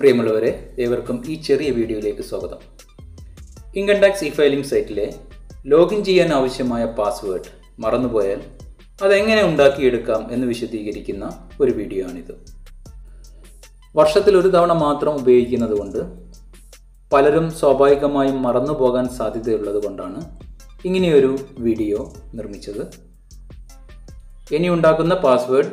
പ്രിയമുള്ളവരെ ഏവർക്കും ഈ ചെറിയ വീഡിയോയിലേക്ക് സ്വാഗതം. ഇൻകം ടാക്സ് ഇ ഫയലിംഗ് സൈറ്റിലെ ലോഗിൻ ചെയ്യാൻ ആവശ്യമായ പാസ്വേഡ് മറന്നുപോയാൽ അതെങ്ങനെ ഉണ്ടാക്കിയെടുക്കാം എന്ന് വിശദീകരിക്കുന്ന ഒരു വീഡിയോ ആണിത് വർഷത്തിൽ ഒരു തവണ മാത്രം ഉപയോഗിക്കുന്നത് കൊണ്ട് പലരും സ്വാഭാവികമായും മറന്നു പോകാൻ സാധ്യതയുള്ളത് കൊണ്ടാണ് ഇങ്ങനെയൊരു വീഡിയോ നിർമ്മിച്ചത്. ഇനി ഉണ്ടാക്കുന്ന പാസ്വേഡ്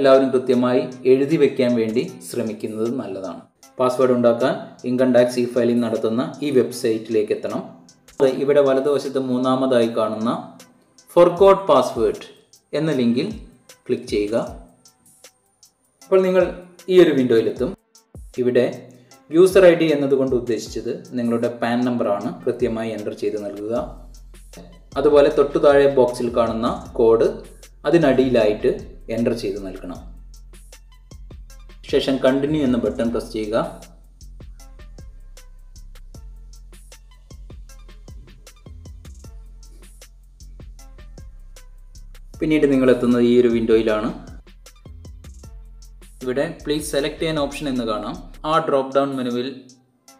എല്ലാവരും കൃത്യമായി എഴുതി വയ്ക്കാൻ വേണ്ടി ശ്രമിക്കുന്നത് നല്ലതാണ്. പാസ്വേഡ് ഉണ്ടാക്കാൻ ഇൻകം ടാക്സ് ഇ ഫയലിംഗ് നടത്തുന്ന ഈ വെബ്സൈറ്റിലേക്ക് എത്തണം. ഇവിടെ വലതുവശത്ത് മൂന്നാമതായി കാണുന്ന ഫോർഗോട്ട് പാസ്വേഡ് എന്ന ലിങ്കിൽ ക്ലിക്ക് ചെയ്യുക. അപ്പോൾ നിങ്ങൾ ഈ ഒരു വിൻഡോയിലെത്തും ഇവിടെ യൂസർ ഐ ഡി എന്നതുകൊണ്ട് ഉദ്ദേശിച്ചത് നിങ്ങളുടെ പാൻ നമ്പറാണ് കൃത്യമായി എന്റർ ചെയ്ത് നൽകുക. അതുപോലെ തൊട്ടു താഴെ ബോക്സിൽ കാണുന്ന കോഡ് അതിനടിയിലായിട്ട് എന്റർ ചെയ്ത് നൽകണം. ശേഷം കണ്ടിന്യൂ എന്ന ബട്ടൺ പ്രസ് ചെയ്യുക. പിന്നീട് നിങ്ങൾ എത്തുന്നത് ഈ ഒരു വിൻഡോയിലാണ് ഇവിടെ പ്ലീസ് സെലക്ട് ചെയ്യാൻ ഓപ്ഷൻ എന്ന് കാണാം. ആ ഡ്രോപ്പ് ഡൗൺ മെനുവിൽ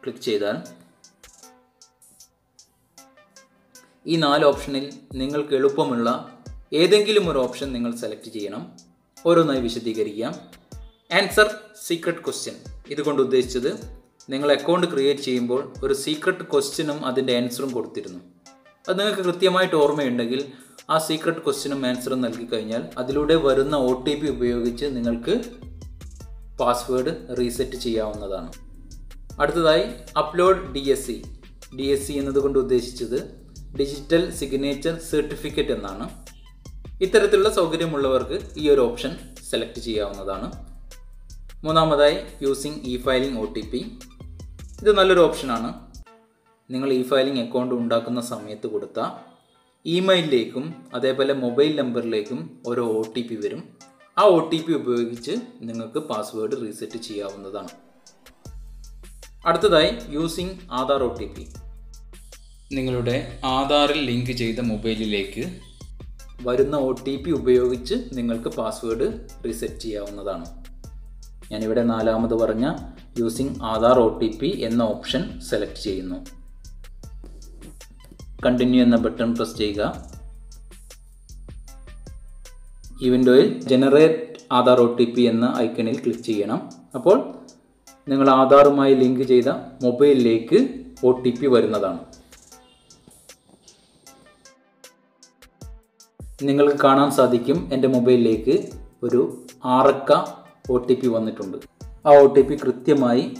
ക്ലിക്ക് ചെയ്താൽ ഈ നാല് ഓപ്ഷനിൽ നിങ്ങൾക്ക് എളുപ്പമുള്ള ഏതെങ്കിലും ഒരു ഓപ്ഷൻ നിങ്ങൾ സെലക്ട് ചെയ്യണം. ഓരോന്നായി വിശദീകരിക്കാം. ആൻസർ സീക്രട്ട് ക്വസ്റ്റ്യൻ ഇതുകൊണ്ട് ഉദ്ദേശിച്ചത് നിങ്ങൾ അക്കൗണ്ട് ക്രിയേറ്റ് ചെയ്യുമ്പോൾ ഒരു സീക്രട്ട് ക്വസ്റ്റ്യനും അതിന്റെ ആൻസറും കൊടുത്തിരുന്നു. അത് നിങ്ങൾക്ക് കൃത്യമായിട്ട് ഓർമ്മയുണ്ടെങ്കിൽ ആ സീക്രട്ട് ക്വസ്റ്റ്യനും ആൻസറും നൽകി കഴിഞ്ഞാൽ അതിലൂടെ വരുന്ന ഒ ടി പി ഉപയോഗിച്ച് നിങ്ങൾക്ക് പാസ്വേഡ് റീസെറ്റ് ചെയ്യാവുന്നതാണ്. അടുത്തതായി upload D S C D S C എന്നതുകൊണ്ട് ഉദ്ദേശിച്ചത് ഡിജിറ്റൽ സിഗ്നേച്ചർ സർട്ടിഫിക്കറ്റ് എന്നാണ്. ഇത്തരത്തിലുള്ള സൗകര്യമുള്ളവർക്ക് ഈ ഒരു ഓപ്ഷൻ സെലക്ട് ചെയ്യാവുന്നതാണ്. മൂന്നാമതായി using e filing O T P ഇത് നല്ലൊരു ഓപ്ഷനാണ്. നിങ്ങൾ ഇ ഫയലിംഗ് അക്കൗണ്ട് ഉണ്ടാക്കുന്ന സമയത്ത് കൊടുത്ത ഇമെയിലിലേക്കും അതേപോലെ മൊബൈൽ നമ്പറിലേക്കും ഓരോ ഒ ടി പി വരും. ആ ഒ ടി പി ഉപയോഗിച്ച് നിങ്ങൾക്ക് പാസ്വേഡ് റീസെറ്റ് ചെയ്യാവുന്നതാണ്. അടുത്തതായി using Aadhaar O T P നിങ്ങളുടെ ആധാറിൽ ലിങ്ക് ചെയ്ത മൊബൈലിലേക്ക് വരുന്ന ഒ ടി പി ഉപയോഗിച്ച് നിങ്ങൾക്ക് പാസ്വേഡ് റീസെറ്റ് ചെയ്യാവുന്നതാണ്. ഞാനിവിടെ നാലാമത് പറഞ്ഞ using Aadhaar O T P എന്ന ഓപ്ഷൻ സെലക്ട് ചെയ്യുന്നു. കണ്ടിന്യൂ എന്ന ബട്ടൺ പ്രസ് ചെയ്യുക. ഈ വിൻഡോയിൽ generate Aadhaar O T P എന്ന ഐക്കണിൽ ക്ലിക്ക് ചെയ്യണം. അപ്പോൾ നിങ്ങൾ ആധാറുമായി ലിങ്ക് ചെയ്ത മൊബൈലിലേക്ക് ഒ ടി പി വരുന്നതാണ്. നിങ്ങൾക്ക് കാണാൻ സാധിക്കും എന്റെ മൊബൈലിലേക്ക് ഒരു ആറക്ക ഒ ടി പി വന്നിട്ടുണ്ട്. ആ ഒ ടി പി കൃത്യമായി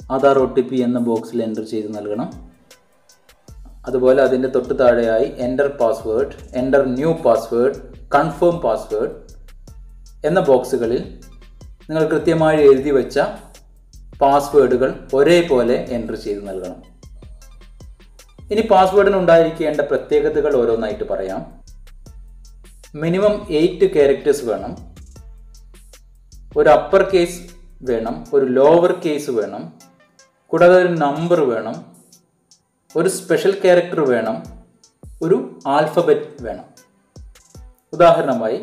ആധാർ ഒ ടി പി എന്ന ബോക്സിൽ എന്റർ ചെയ്ത് നൽകണം. അതുപോലെ അതിന്റെ തൊട്ട് താഴെയായി enter password enter new password confirm password എന്ന ബോക്സുകളിൽ നിങ്ങൾ കൃത്യമായി എഴുതി വെച്ച പാസ്വേഡുകൾ ഒരേപോലെ എന്റർ ചെയ്ത് നൽകണം. ഇനി പാസ്വേഡിന് ഉണ്ടായിരിക്കേണ്ട പ്രത്യേകതകൾ ഓരോന്നായിട്ട് പറയാം. മിനിമം എയ്റ്റ് ക്യാരക്ടേഴ്സ് വേണം. ഒരു അപ്പർ കേസ് വേണം ഒരു ലോവർ കേസ് വേണം കൂടാതെ ഒരു നമ്പർ വേണം ഒരു സ്പെഷ്യൽ ക്യാരക്ടർ വേണം ഒരു ആൽഫബറ്റ് വേണം. ഉദാഹരണമായി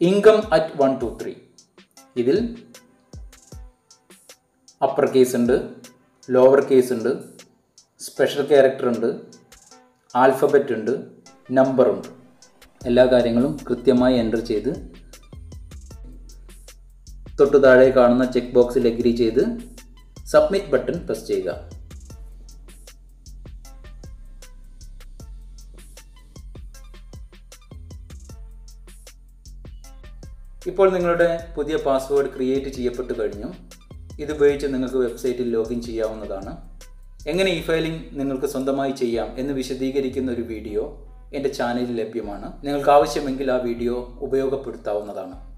income at one two three ഇതിൽ അപ്പർ കേസ് ഉണ്ട് ലോവർ കേസ് ഉണ്ട് സ്പെഷ്യൽ ക്യാരക്ടർ ഉണ്ട് ആൽഫബറ്റ് ഉണ്ട് നമ്പറുണ്ട് എല്ലാ കാര്യങ്ങളും കൃത്യമായി എന്റർ ചെയ്ത് തൊട്ടു താഴെ കാണുന്ന ചെക്ക് ബോക്സിൽ എഗ്രി ചെയ്ത് സബ്മിറ്റ് ബട്ടൺ പ്രസ് ചെയ്യുക. ഇപ്പോൾ നിങ്ങളുടെ പുതിയ പാസ്വേഡ് ക്രിയേറ്റ് ചെയ്യപ്പെട്ടു കഴിഞ്ഞു. ഇതുപയോഗിച്ച് നിങ്ങൾക്ക് വെബ്സൈറ്റിൽ ലോഗിൻ ചെയ്യാവുന്നതാണ്. എങ്ങനെ ഈ ഫയലിംഗ് നിങ്ങൾക്ക് സ്വന്തമായി ചെയ്യാം എന്ന് വിശദീകരിക്കുന്ന ഒരു വീഡിയോ എന്റെ ചാനലിൽ ലഭ്യമാണ്. നിങ്ങൾക്ക് ആവശ്യമെങ്കിൽ ആ വീഡിയോ ഉപയോഗപ്പെടുത്താവുന്നതാണ്.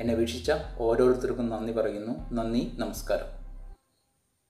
എന്നെ വീക്ഷിച്ച ഓരോരുത്തർക്കും നന്ദി പറയുന്നു. നന്ദി നമസ്കാരം.